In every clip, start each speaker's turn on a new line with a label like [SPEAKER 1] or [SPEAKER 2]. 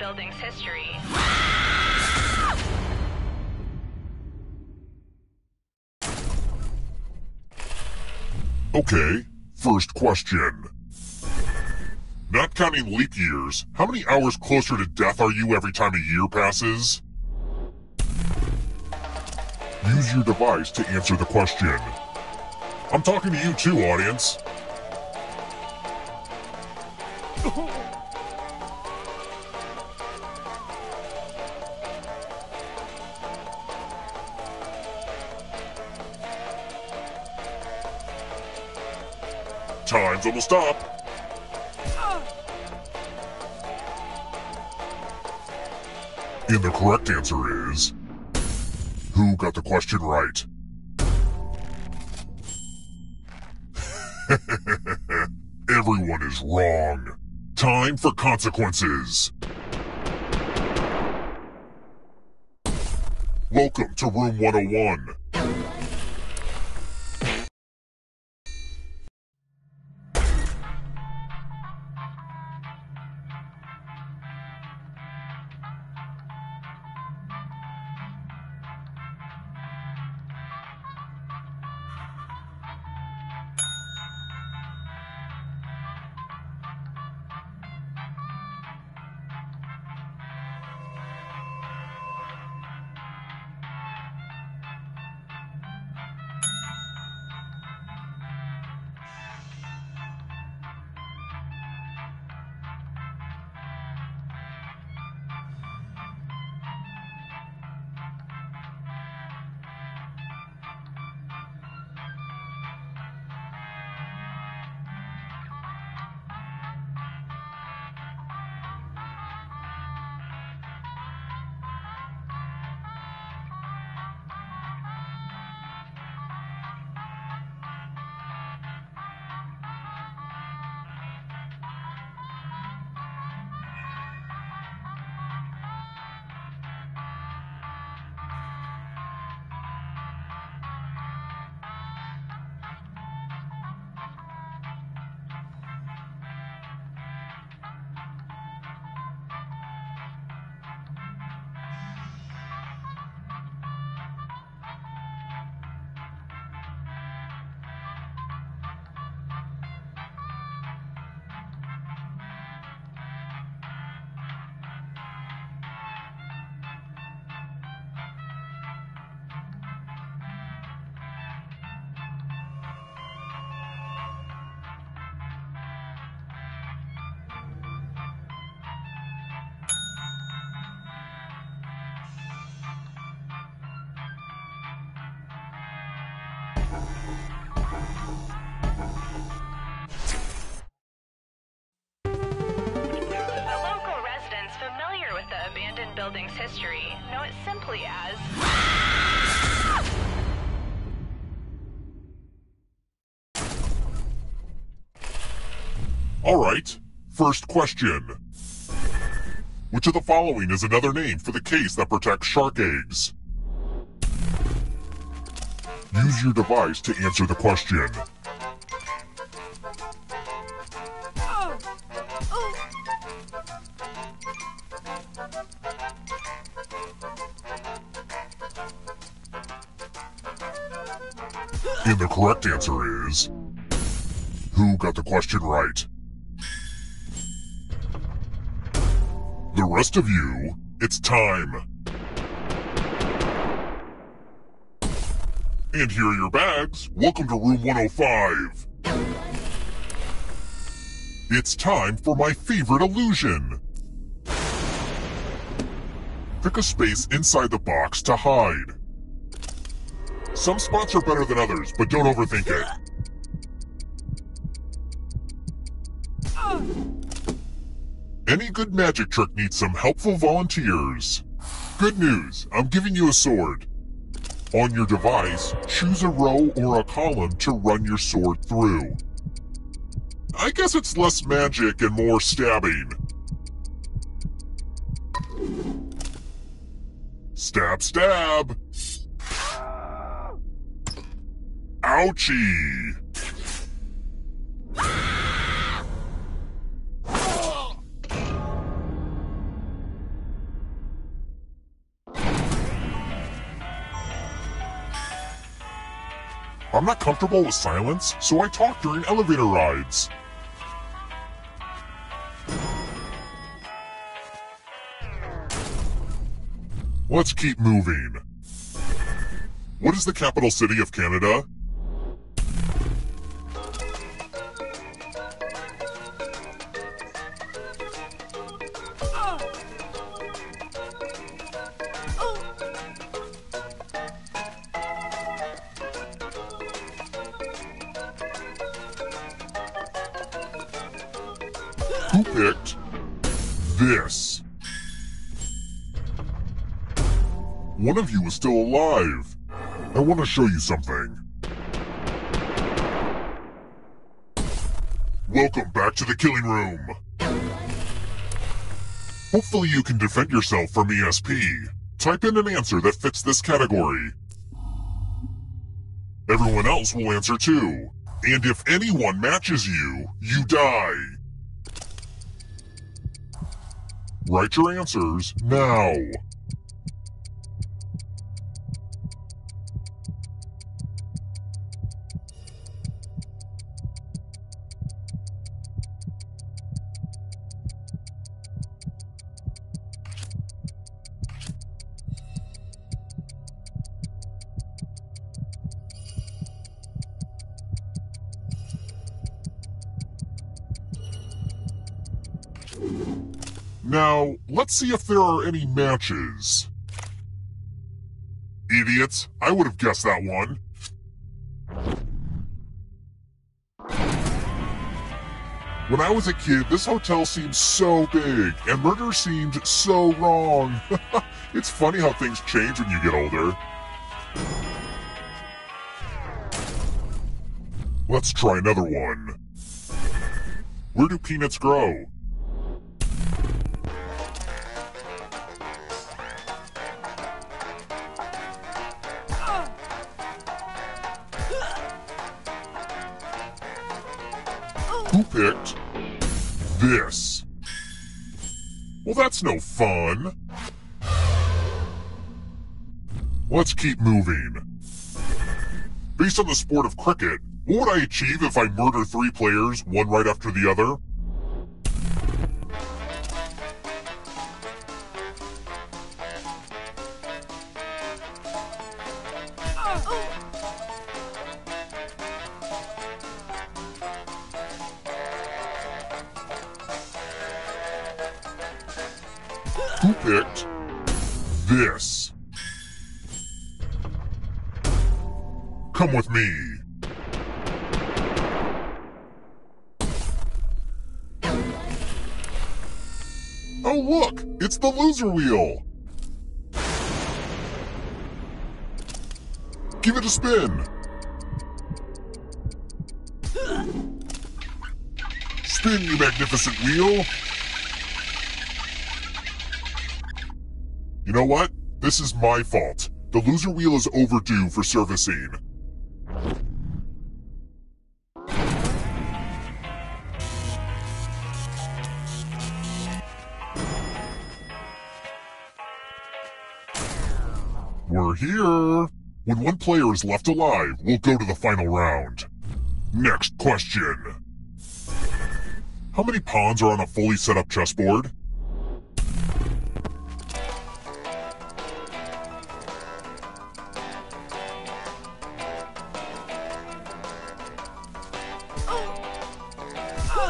[SPEAKER 1] building's history.
[SPEAKER 2] Okay, first question. Not counting leap years, how many hours closer to death are you every time a year passes? Use your device to answer the question. I'm talking to you too, audience. Almost up. And the correct answer is... Who got the question right? Everyone is wrong. Time for consequences. Welcome to Room 101.
[SPEAKER 1] With the abandoned building's history know it simply as
[SPEAKER 2] Alright, first question. Which of the following is another name for the case that protects shark eggs? Use your device to answer the question. And the correct answer is... Who got the question right? The rest of you, it's time. And here are your bags. Welcome to room 105. It's time for my favorite illusion. Pick a space inside the box to hide. Some spots are better than others, but don't overthink it. Any good magic trick needs some helpful volunteers. Good news, I'm giving you a sword. On your device, choose a row or a column to run your sword through. I guess it's less magic and more stabbing. Stab, stab! Ouchie! I'm not comfortable with silence, so I talk during elevator rides. Let's keep moving. What is the capital city of Canada? Is still alive. I want to show you something. Welcome back to the killing room. Hopefully you can defend yourself from ESP. Type in an answer that fits this category. Everyone else will answer too. And if anyone matches you, you die. Write your answers now. See if there are any matches. Idiots, I would have guessed that one. When I was a kid, this hotel seemed so big, and murder seemed so wrong. it's funny how things change when you get older. Let's try another one. Where do peanuts grow? This? Well, that's no fun. Let's keep moving. Based on the sport of cricket, what would I achieve if I murder three players, one right after the other? Loser wheel. Give it a spin. Spin, you magnificent wheel. You know what? This is my fault. The loser wheel is overdue for servicing. Here. When one player is left alive, we'll go to the final round. Next question. How many pawns are on a fully set up chessboard?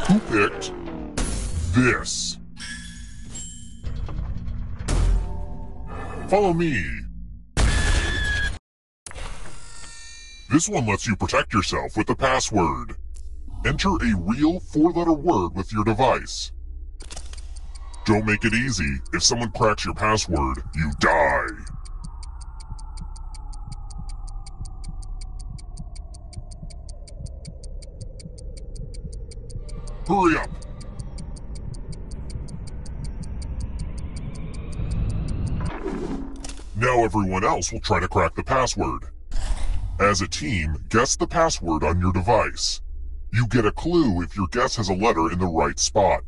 [SPEAKER 2] Who picked this? Follow me. This one lets you protect yourself with a password. Enter a real four-letter word with your device. Don't make it easy. If someone cracks your password, you die. Hurry up! Now everyone else will try to crack the password. As a team, guess the password on your device. You get a clue if your guess has a letter in the right spot.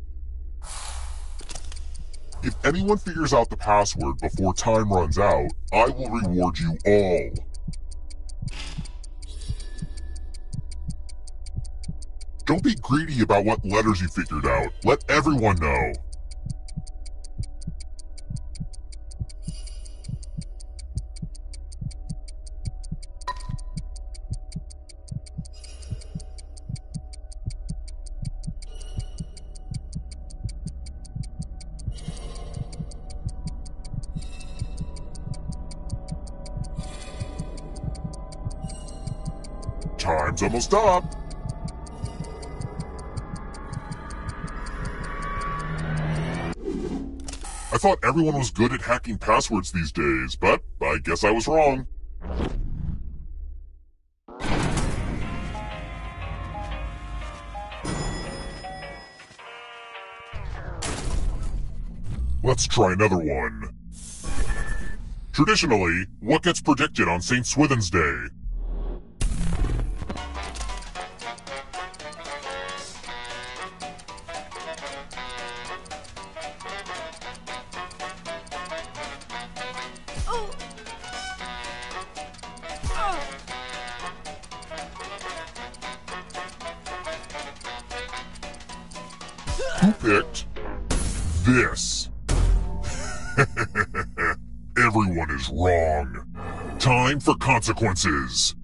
[SPEAKER 2] If anyone figures out the password before time runs out, I will reward you all. Don't be greedy about what letters you figured out. Let everyone know. Time's almost up. I thought everyone was good at hacking passwords these days, but I guess I was wrong. Let's try another one. Traditionally, what gets predicted on St. Swithin's Day? Consequences.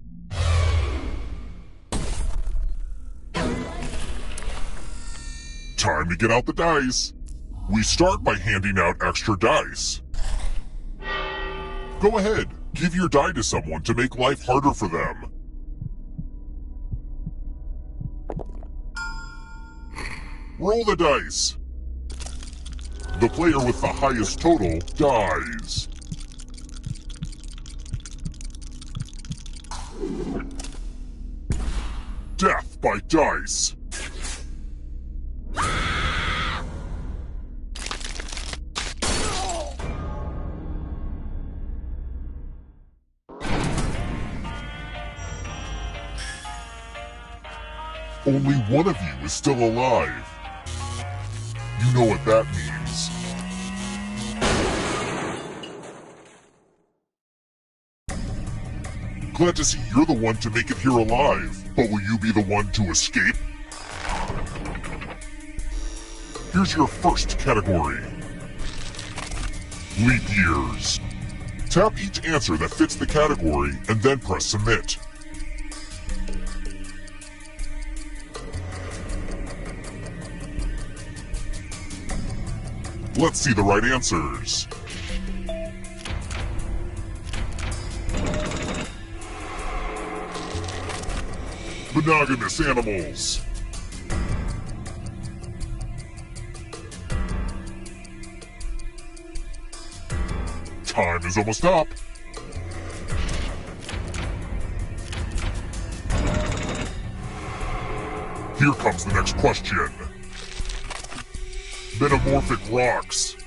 [SPEAKER 2] Time to get out the dice. We start by handing out extra dice. Go ahead, give your die to someone to make life harder for them. Roll the dice. The player with the highest total dies. Death by dice. Only one of you is still alive. You know what that means. Glad to see you're the one to make it here alive, but will you be the one to escape? Here's your first category. Leap years. Tap each answer that fits the category and then press submit. Let's see the right answers. Monogamous animals. Time is almost up. Here comes the next question. Metamorphic rocks.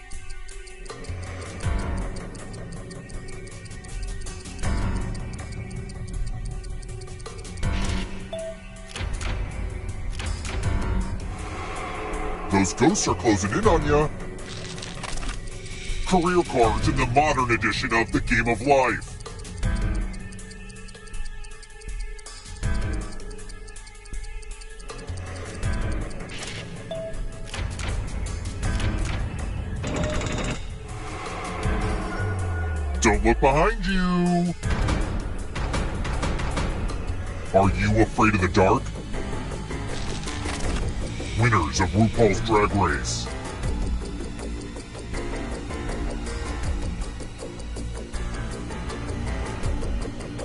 [SPEAKER 2] Those ghosts are closing in on ya. Career cards in the modern edition of the Game of Life. Don't look behind you! Are you afraid of the dark? Winners of RuPaul's Drag Race.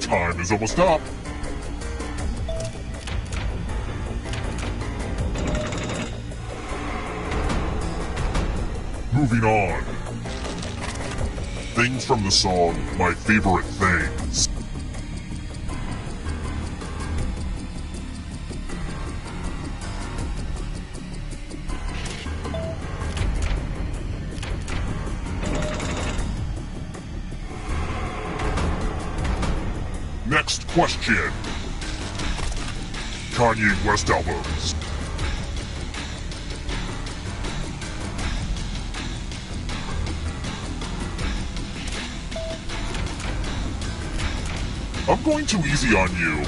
[SPEAKER 2] Time is almost up. Moving on. Things from the song My Favorite Things. Kanye West albums. I'm going too easy on you.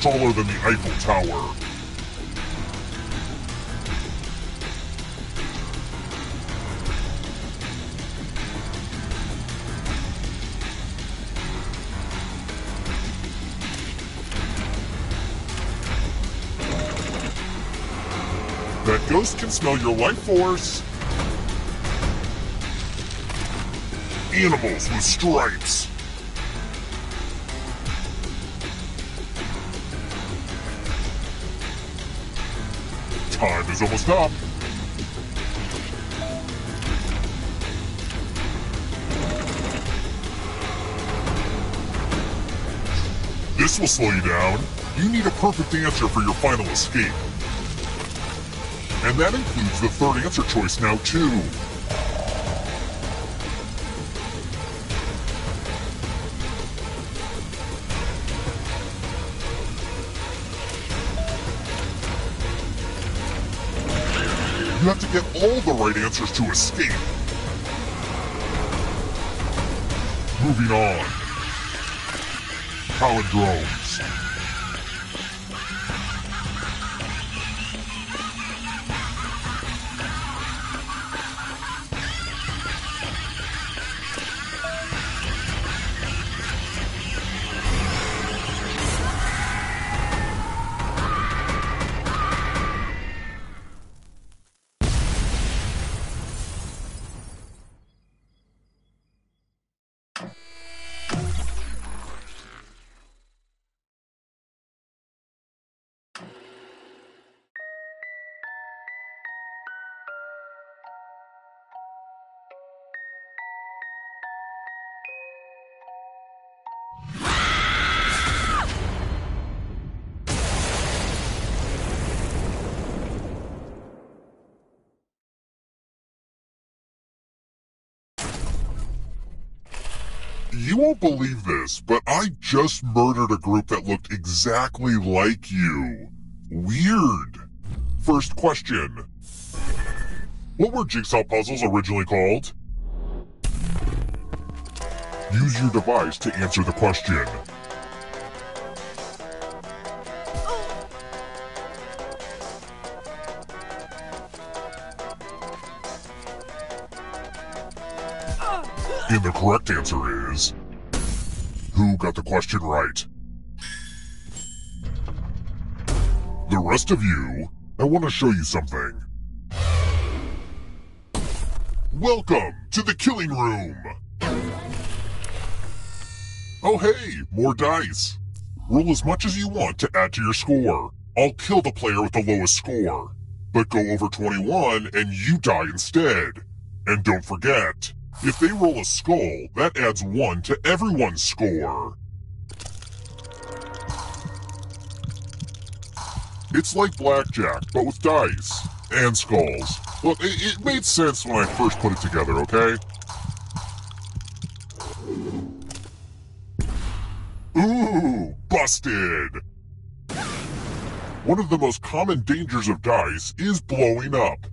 [SPEAKER 2] Taller than the Eiffel Tower. Ghost can smell your life force. Animals with stripes. Time is almost up. This will slow you down. You need a perfect answer for your final escape. And that includes the third answer choice now, too. You have to get all the right answers to escape. Moving on. Palindromes. Won't believe this, but I just murdered a group that looked exactly like you. Weird. First question. What were jigsaw puzzles originally called? Use your device to answer the question. And the correct answer is... Who got the question right? The rest of you, I want to show you something. Welcome to the killing room! Oh hey, more dice. Roll as much as you want to add to your score. I'll kill the player with the lowest score. But go over 21 and you die instead. And don't forget, if they roll a skull, that adds one to everyone's score. It's like blackjack, but with dice. And skulls. Look, it, it made sense when I first put it together, okay? Ooh, busted! One of the most common dangers of dice is blowing up.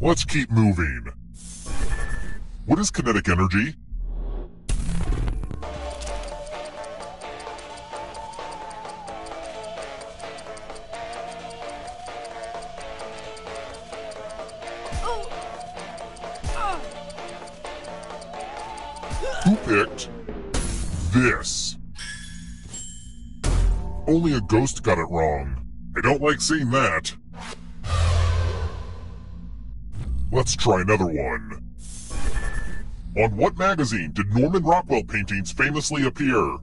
[SPEAKER 2] Let's keep moving. What is kinetic energy? Who picked this? Only a ghost got it wrong. I don't like seeing that. Let's try another one. On what magazine did Norman Rockwell paintings famously appear?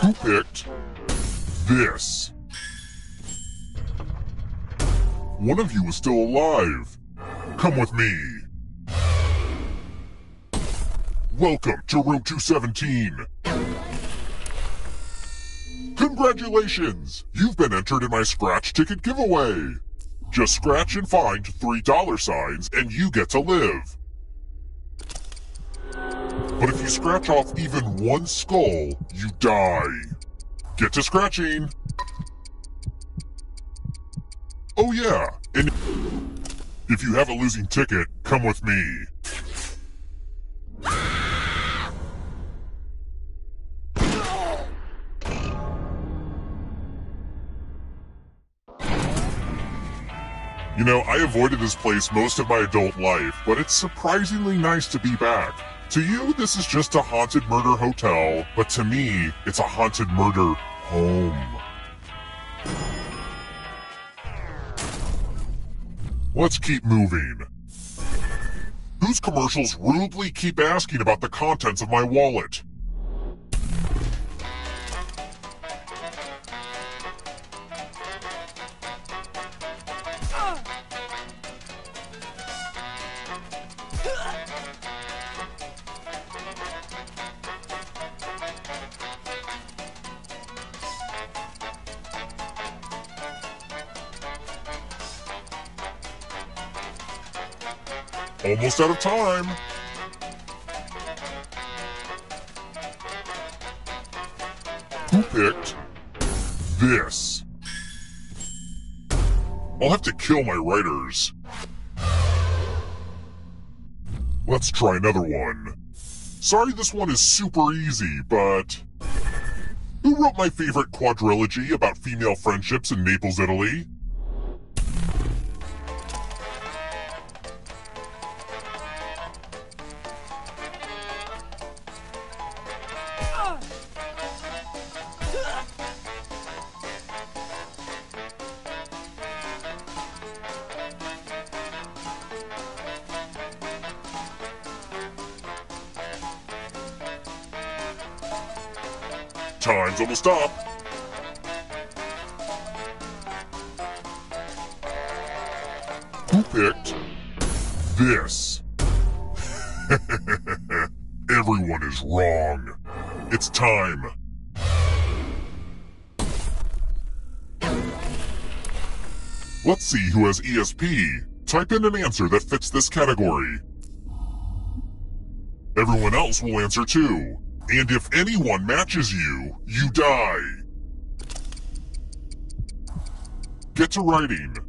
[SPEAKER 2] Who picked this? One of you is still alive. Come with me. Welcome to Room 217. Congratulations! You've been entered in my scratch ticket giveaway. Just scratch and find three dollar signs and you get to live. But if you scratch off even one skull, you die. Get to scratching! Oh yeah, and if you have a losing ticket, come with me. You know, I avoided this place most of my adult life, but it's surprisingly nice to be back. To you, this is just a haunted murder hotel, but to me, it's a haunted murder home. Let's keep moving. Whose commercials rudely keep asking about the contents of my wallet? Almost out of time. Who picked this? I'll have to kill my writers. Let's try another one. Sorry this one is super easy, but... Who wrote my favorite quadrilogy about female friendships in Naples, Italy? Time's almost up. Who picked this? Everyone is wrong. It's time. Let's see who has ESP. Type in an answer that fits this category. Everyone else will answer too. And if anyone matches you, you die. Get to writing.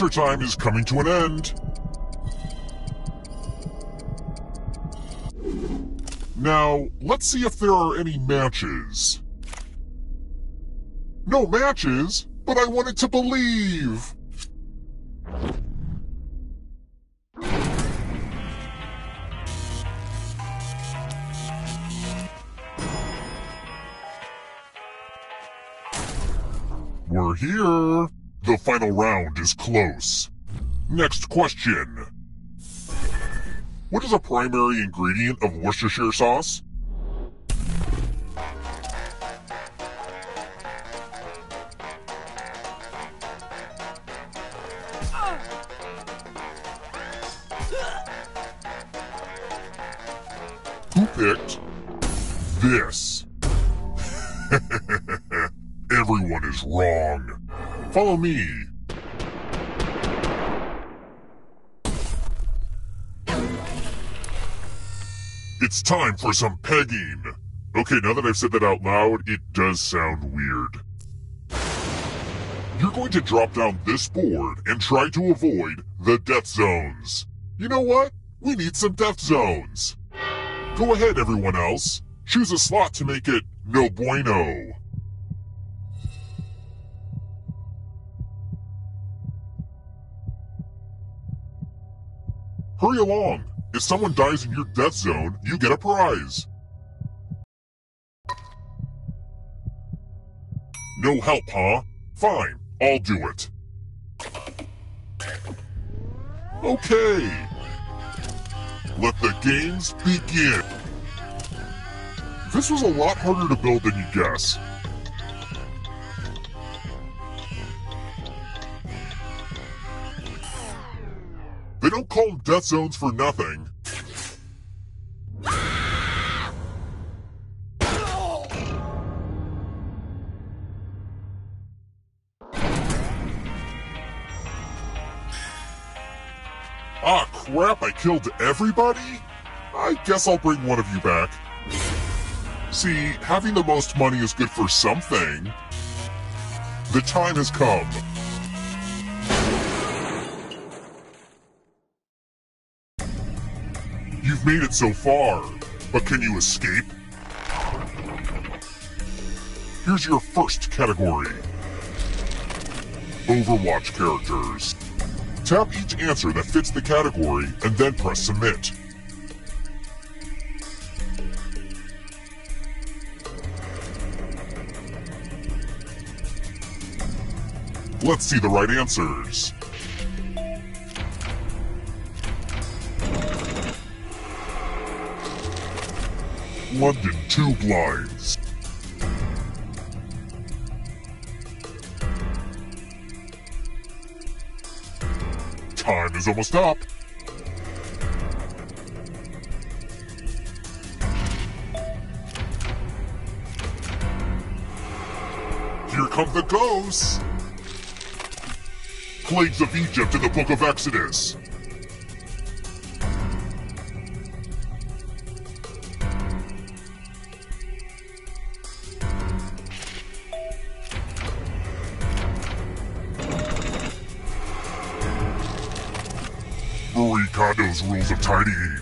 [SPEAKER 2] Answer time is coming to an end. Now, let's see if there are any matches. No matches, but I wanted to believe. We're here. Final round is close. Next question. What is a primary ingredient of Worcestershire sauce? Who picked this? Everyone is wrong. Follow me. It's time for some pegging. Okay, now that I've said that out loud, it does sound weird. You're going to drop down this board and try to avoid the death zones. You know what? We need some death zones. Go ahead, everyone else. Choose a slot to make it no bueno. Hurry along. If someone dies in your death zone, you get a prize. No help, huh? Fine, I'll do it. Okay. Let the games begin. This was a lot harder to build than you guess. They don't call them death zones for nothing. Ah, crap, I killed everybody? I guess I'll bring one of you back. See, having the most money is good for something. The time has come. You've made it so far, but can you escape? Here's your first category. Overwatch characters. Tap each answer that fits the category and then press submit. Let's see the right answers. London Tube Lines. Time is almost up. Here come the ghosts. Plagues of Egypt in the Book of Exodus. Of Tidying.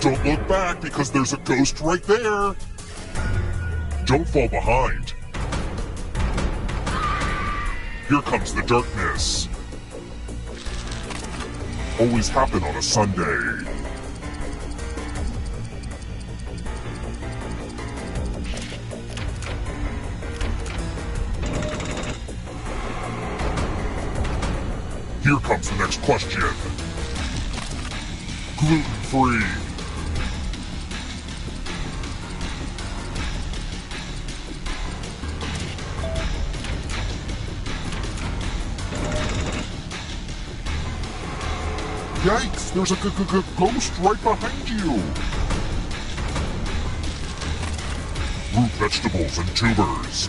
[SPEAKER 2] Don't look back because there's a ghost right there. Don't fall behind. Here comes the darkness. Always happen on a Sunday. Here comes the next question. Gluten there's a ghost right behind you. Root vegetables and tubers.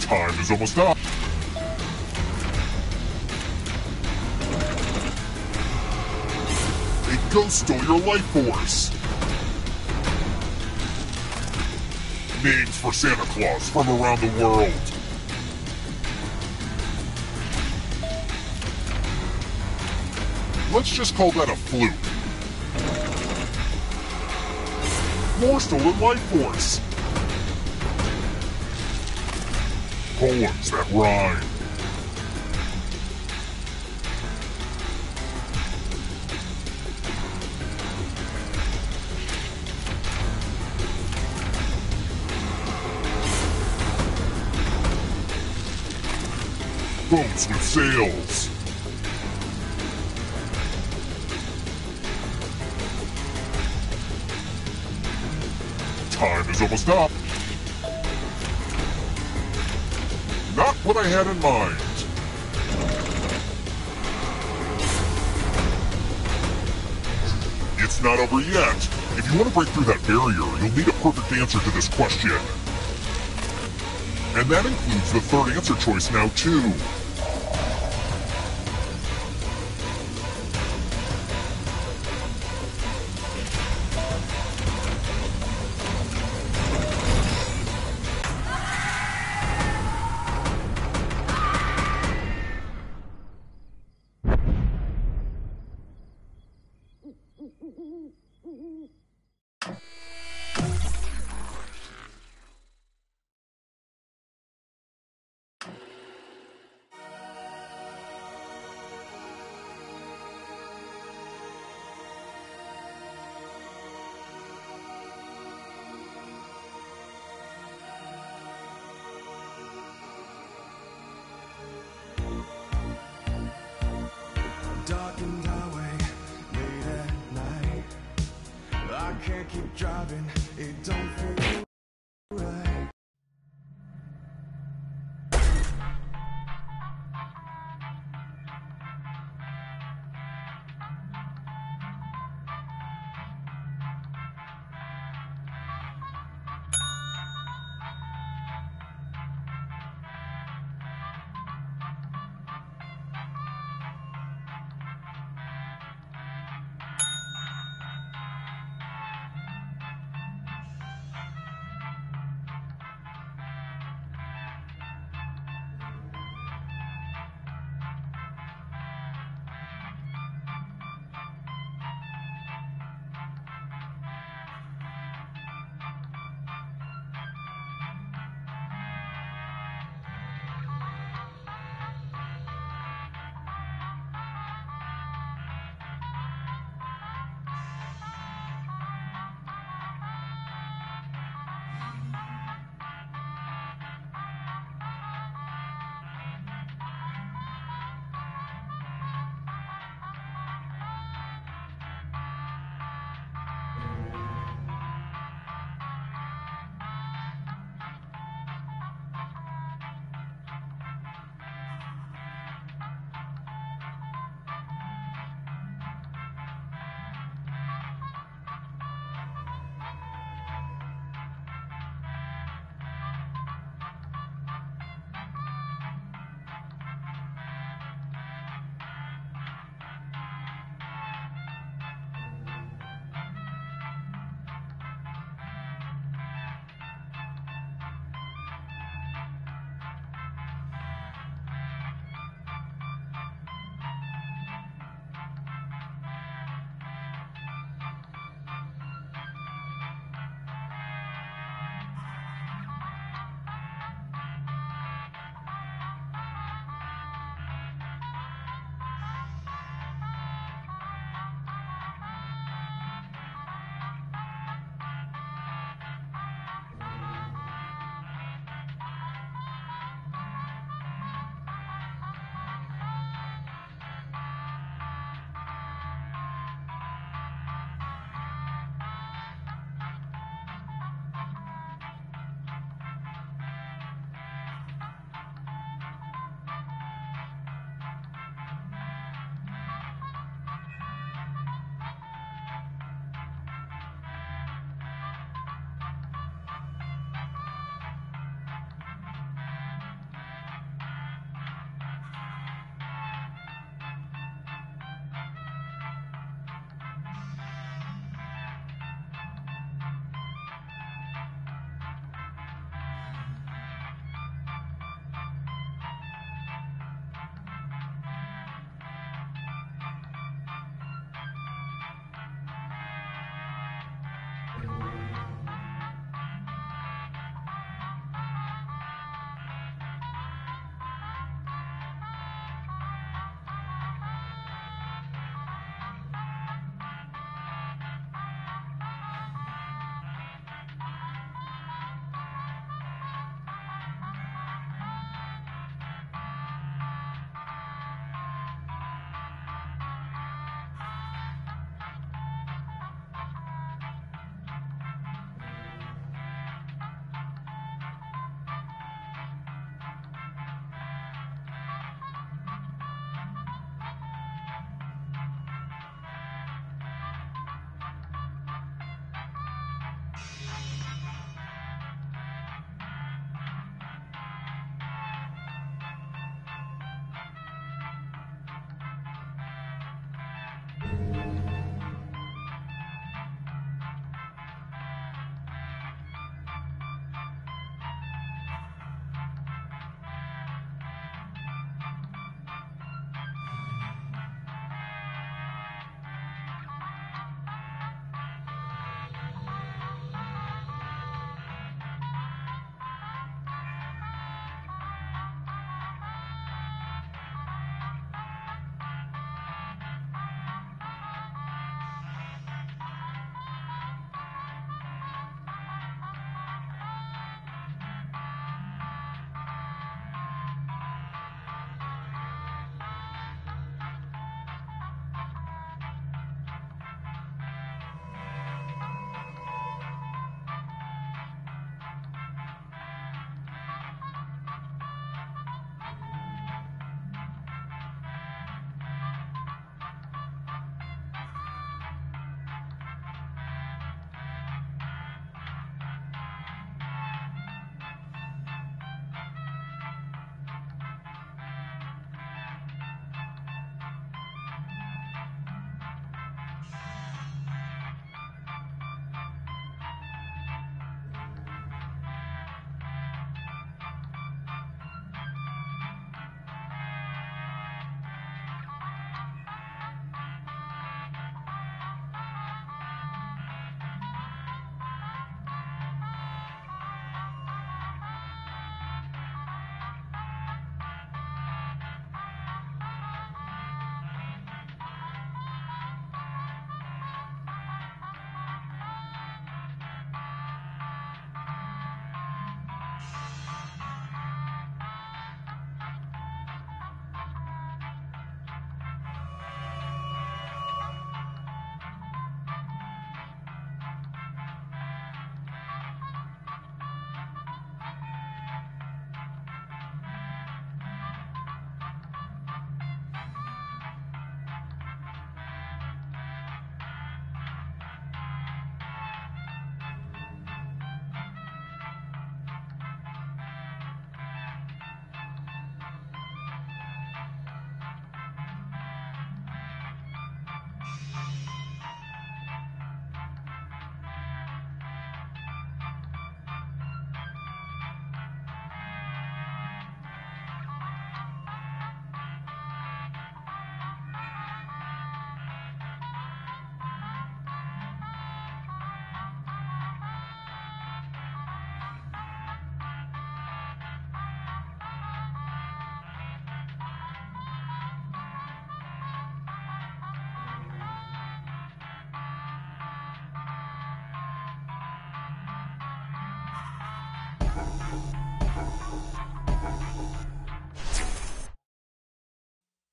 [SPEAKER 2] Time is almost up. A ghost stole your life force. names for Santa Claus from around the world. Let's just call that a fluke. More stolen life force. Poems that rhyme. boats with sails. Up. Not what I had in mind. It's not over yet. If you want to break through that barrier, you'll need a perfect answer to this question. And that includes the third answer choice now, too.
[SPEAKER 3] Keep driving, it don't feel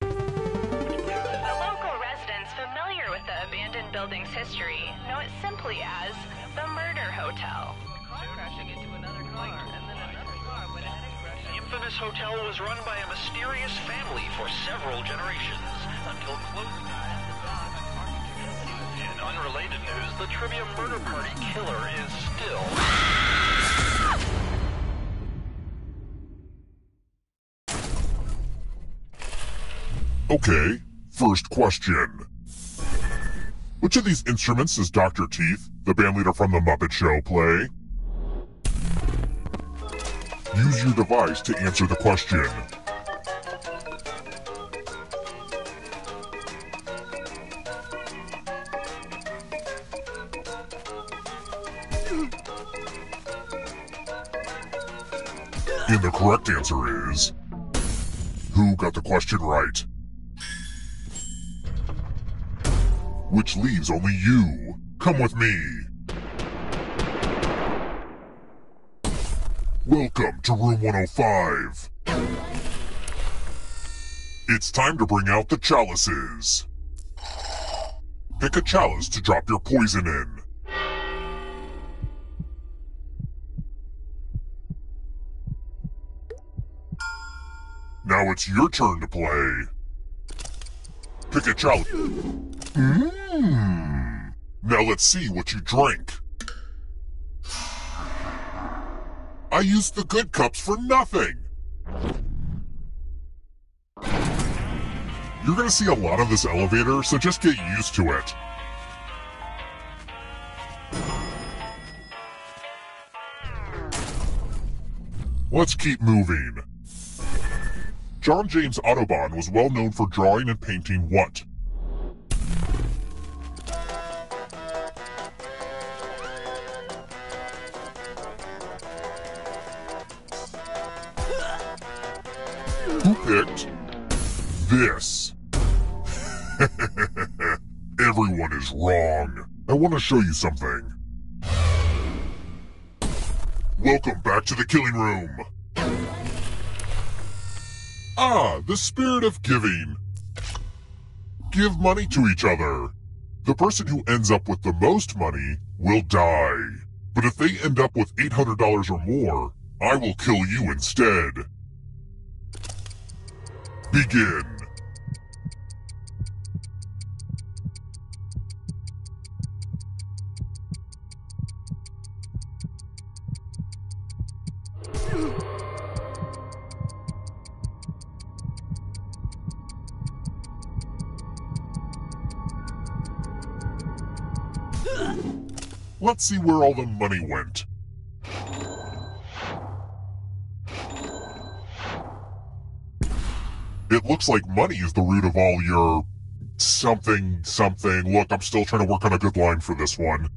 [SPEAKER 1] the local residents familiar with the abandoned building's history know it simply as the murder hotel.
[SPEAKER 4] The infamous hotel was run by a mysterious family for several generations until close markets. In unrelated news, the trivia murder party killer is still.
[SPEAKER 2] Okay, first question. Which of these instruments does Dr. Teeth, the band leader from The Muppet Show, play? Use your device to answer the question. And the correct answer is. Who got the question right? Which leaves only you. Come with me. Welcome to room 105. It's time to bring out the chalices. Pick a chalice to drop your poison in. Now it's your turn to play. Pick a chalice. Hmm? Mmm. Now let's see what you drink. I used the good cups for nothing. You're gonna see a lot of this elevator, so just get used to it. Let's keep moving. John James Audubon was well known for drawing and painting what? Picked this? Everyone is wrong. I want to show you something. Welcome back to the killing room. Ah, the spirit of giving. Give money to each other. The person who ends up with the most money will die. But if they end up with $800 or more, I will kill you instead. Begin. Let's see where all the money went. It looks like money is the root of all your something something. Look, I'm still trying to work on a good line for this one.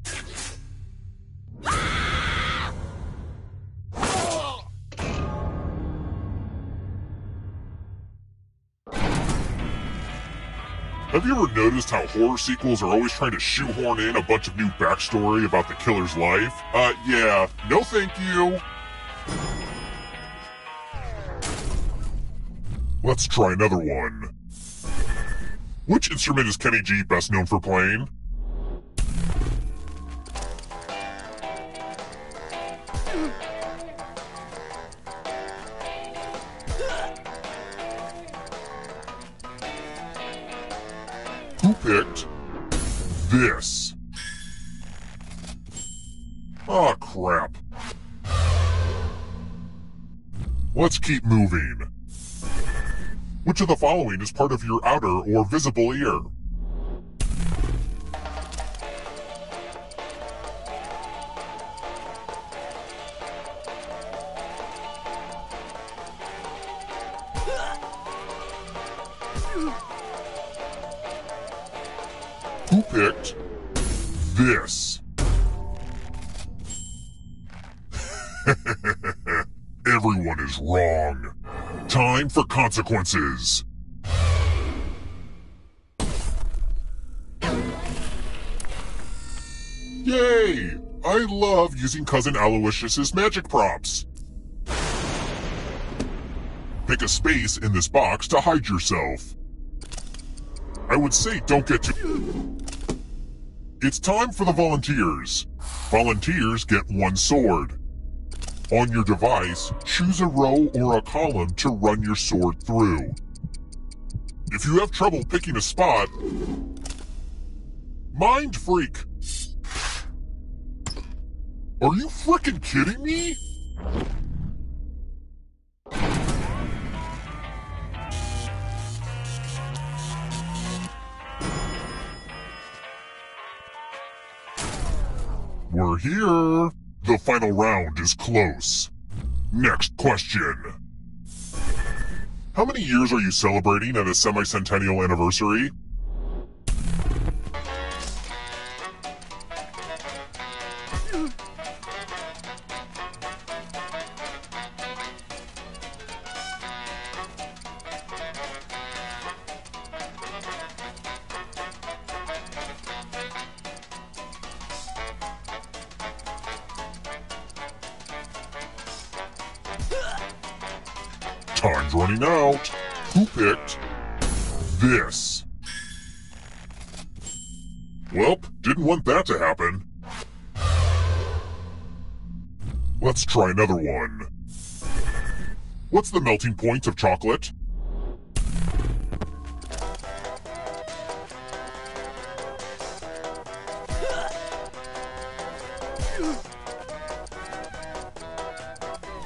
[SPEAKER 2] Have you ever noticed how horror sequels are always trying to shoehorn in a bunch of new backstory about the killer's life? Uh, yeah, no thank you. Let's try another one. Which instrument is Kenny G best known for playing? Who picked this? Aw, crap. Let's keep moving. Which of the following is part of your outer or visible ear? For consequences. Yay! I love using Cousin Aloysius's magic props. Pick a space in this box to hide yourself. I would say don't get too... It's time for the volunteers. Volunteers get one sword. On your device, choose a row or a column to run your sword through. If you have trouble picking a spot, mind freak. Are you frickin' kidding me? We're here. The final round is close. Next question. How many years are you celebrating at a semi-centennial anniversary? Try another one. What's the melting point of chocolate?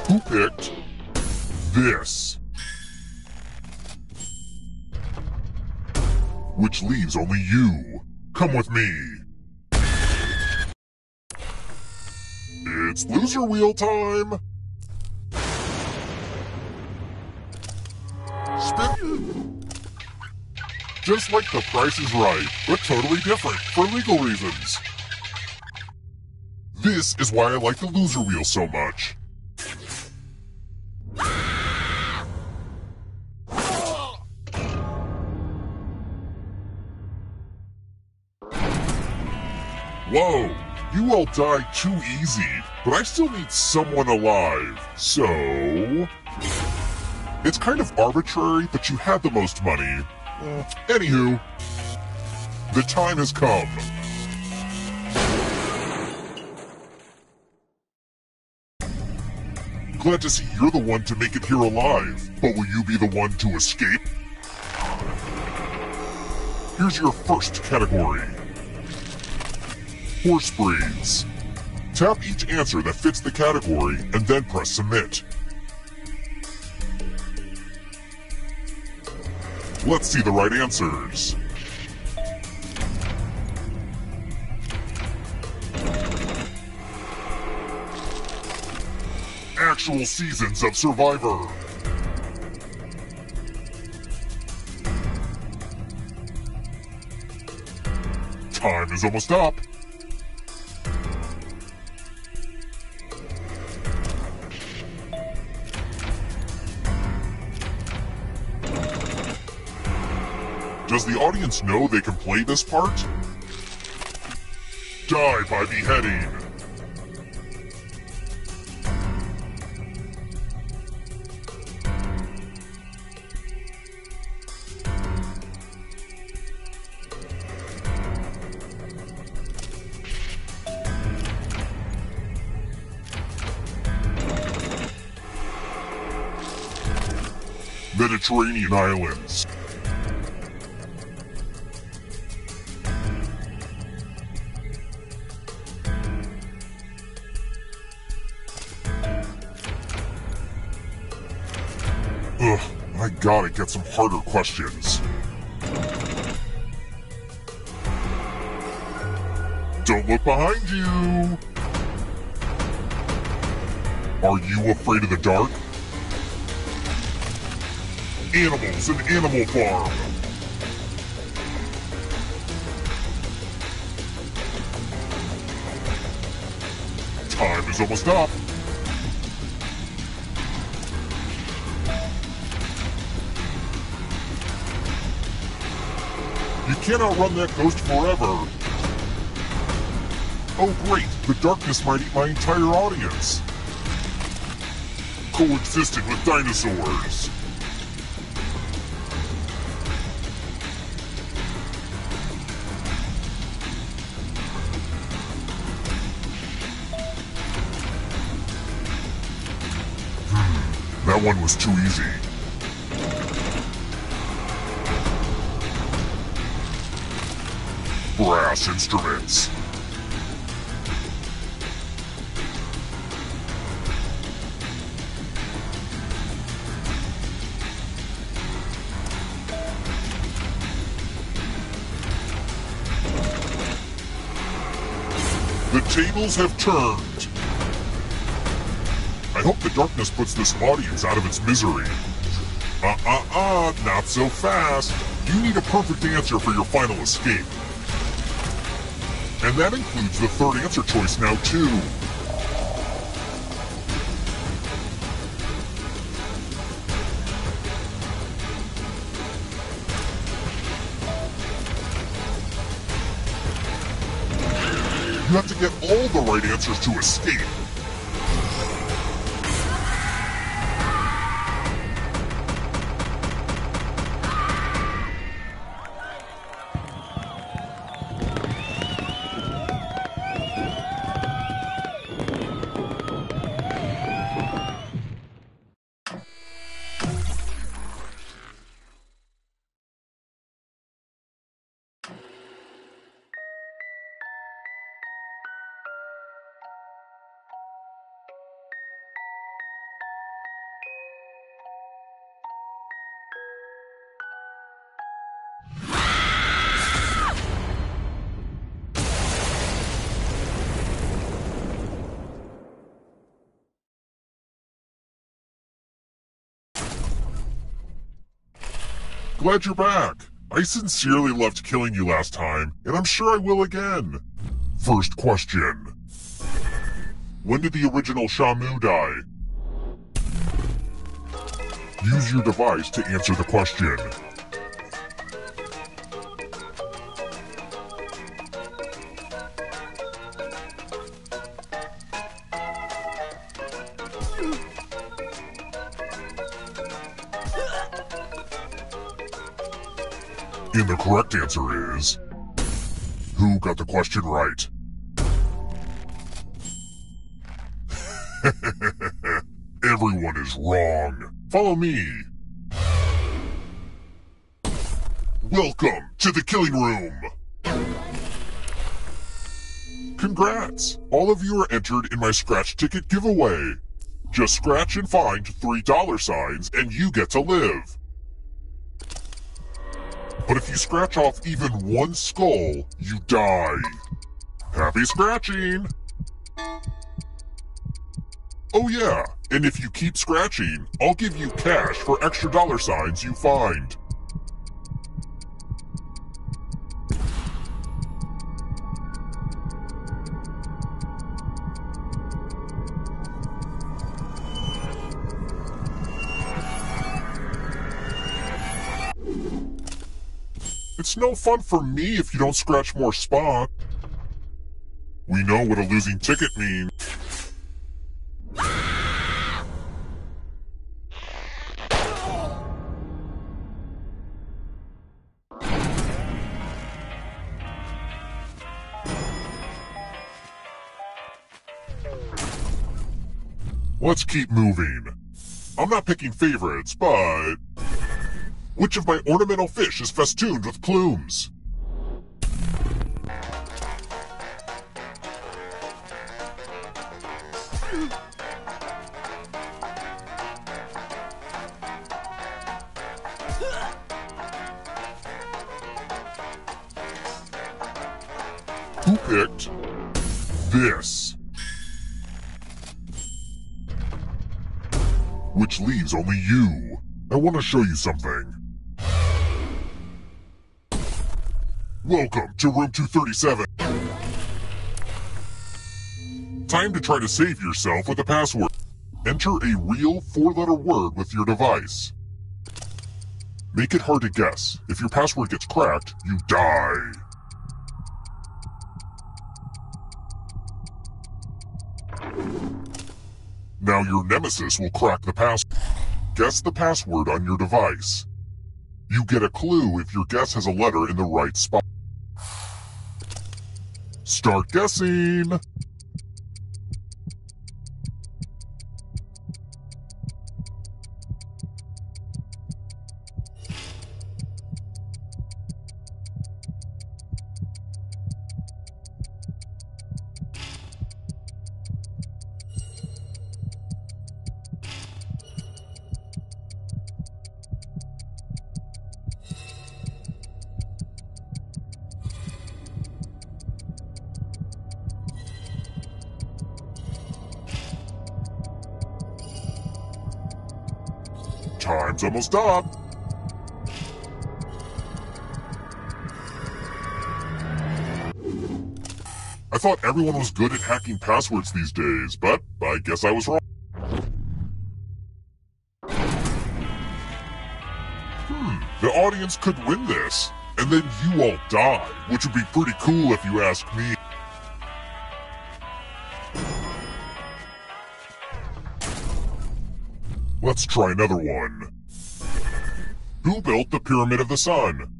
[SPEAKER 2] Who picked this? Which leaves only you. Come with me. It's loser wheel time. Spin. Just like the price is right, but totally different for legal reasons. This is why I like the loser wheel so much. Whoa, you all die too easy, but I still need someone alive, so... It's kind of arbitrary but you had the most money. Uh, anywho, the time has come. Glad to see you're the one to make it here alive, but will you be the one to escape? Here's your first category. Horse breeds. Tap each answer that fits the category and then press submit. Let's see the right answers. Actual seasons of Survivor. Time is almost up. Audience know they can play this part? Die by beheading. Mediterranean islands. I gotta get some harder questions. Don't look behind you! Are you afraid of the dark? Animals in Animal Farm! Time is almost up. cannot run that ghost forever. Oh great, the darkness might eat my entire audience. Coexisting with dinosaurs. Hmm, that one was too easy. Instruments. The tables have turned. I hope the darkness puts this audience out of its misery. Uh-uh-uh, not so fast. You need a perfect answer for your final escape. That includes the third answer choice now, too. You have to get all the right answers to escape. Glad you're back. I sincerely loved killing you last time, and I'm sure I will again. First question. When did the original Shamu die? Use your device to answer the question. And the correct answer is... Who got the question right? Everyone is wrong. Follow me. Welcome to the killing room. Congrats! All of you are entered in my scratch ticket giveaway. Just scratch and find three dollar signs and you get to live. But if you scratch off even one skull, you die. Happy scratching! Oh yeah, and if you keep scratching, I'll give you cash for extra dollar signs you find. It's no fun for me if you don't scratch more spot. We know what a losing ticket means. Let's keep moving. I'm not picking favorites, but... Which of my ornamental fish is festooned with plumes? Who picked this? Which leaves only you. I want to show you something. Welcome to room 237. Time to try to save yourself with a password. Enter a real four-letter word with your device. Make it hard to guess. If your password gets cracked, you die. Now your nemesis will crack the password. Guess the password on your device. You get a clue if your guess has a letter in the right spot. Start guessing! Time's almost up. I thought everyone was good at hacking passwords these days, but I guess I was wrong. Hmm, the audience could win this, and then you all die, which would be pretty cool if you ask me. Try another one. Who built the Pyramid of the Sun?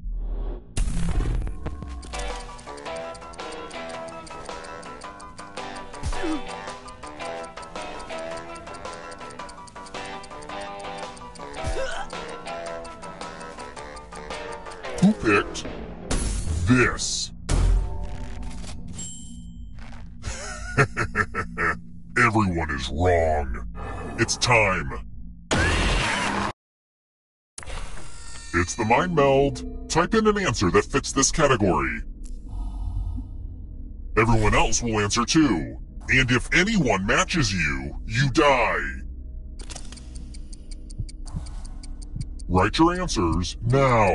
[SPEAKER 2] The mind meld. Type in an answer that fits this category. Everyone else will answer too. And if anyone matches you, you die. Write your answers now.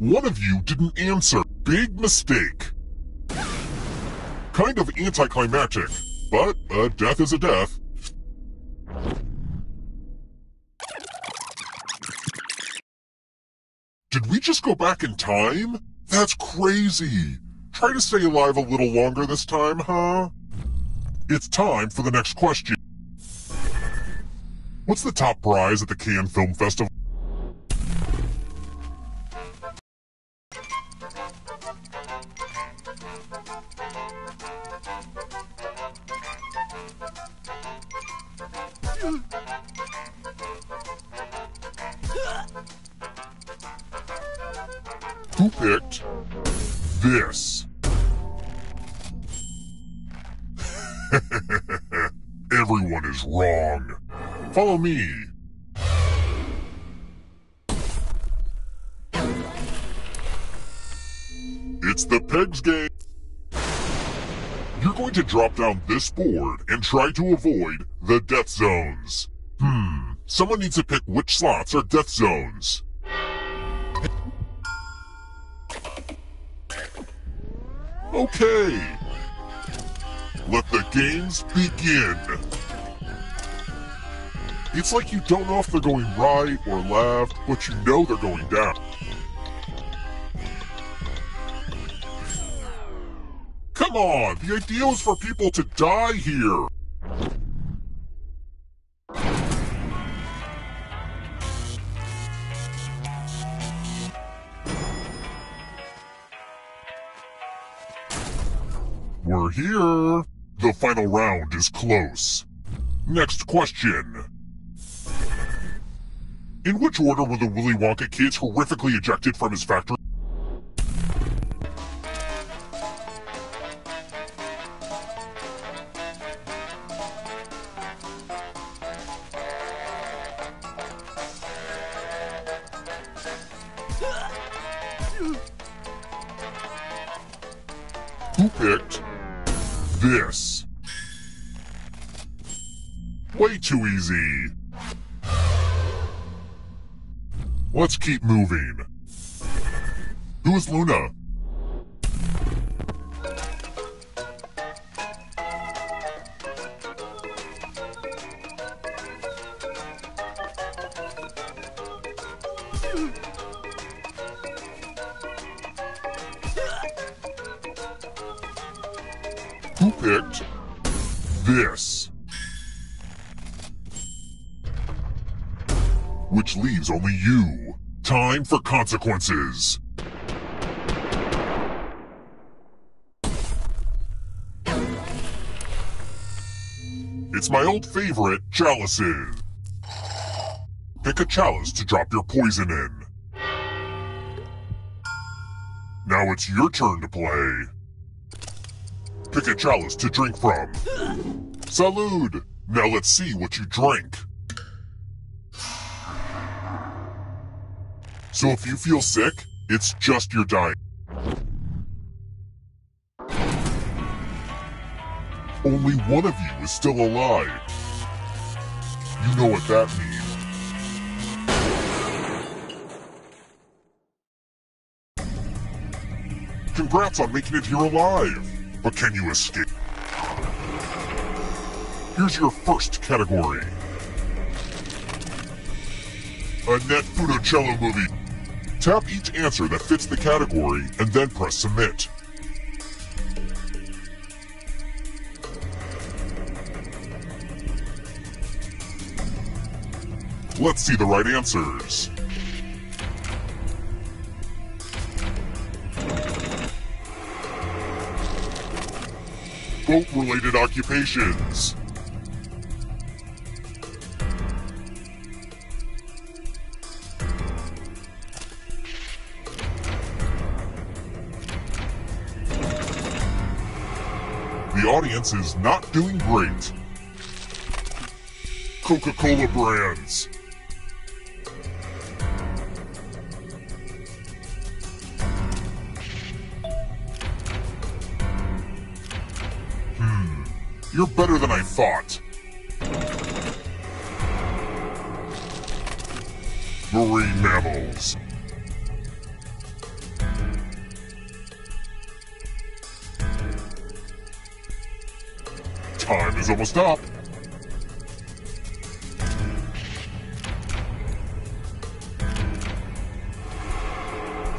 [SPEAKER 2] One of you didn't answer. Big mistake. Kind of anticlimactic, but a death is a death. Did we just go back in time? That's crazy. Try to stay alive a little longer this time, huh? It's time for the next question. What's the top prize at the Cannes Film Festival? Follow me. It's the Pegs game. You're going to drop down this board and try to avoid the death zones. Hmm, someone needs to pick which slots are death zones. Okay. Let the games begin. It's like you don't know if they're going right or left, but you know they're going down. Come on, the idea was for people to die here. We're here. The final round is close. Next question. In which order were the Willy Wonka kids horrifically ejected from his factory? Who picked this? Way too easy. Let's keep moving. Who is Luna? Consequences. It's my old favorite, chalices. Pick a chalice to drop your poison in. Now it's your turn to play. Pick a chalice to drink from. Salud! Now let's see what you drink. So if you feel sick, it's just your diet. Only one of you is still alive. You know what that means. Congrats on making it here alive. But can you escape? Here's your first category. Annette Funicello movie. Tap each answer that fits the category and then press submit. Let's see the right answers. Boat-related occupations. Audience is not doing great. Coca-Cola brands. Hmm. You're better than I thought. Marine mammals. Time is almost up.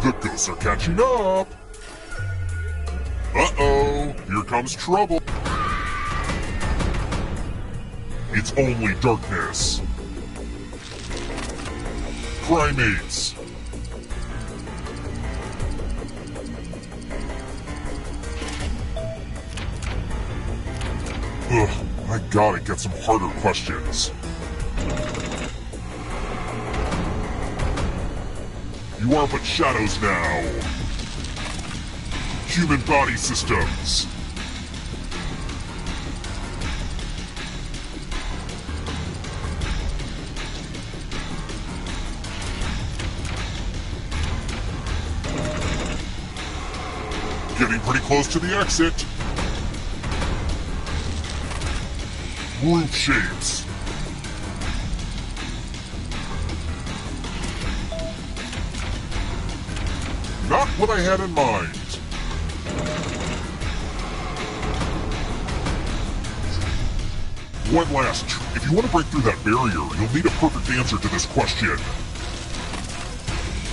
[SPEAKER 2] The ghosts are catching up. Uh-oh, here comes trouble. It's only darkness. Primates. Gotta get some harder questions. You are but shadows now. Human body systems. Getting pretty close to the exit. Roof shapes. Not what I had in mind. One last. If you want to break through that barrier, you'll need a perfect answer to this question.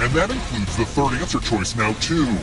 [SPEAKER 2] And that includes the third answer choice now, too.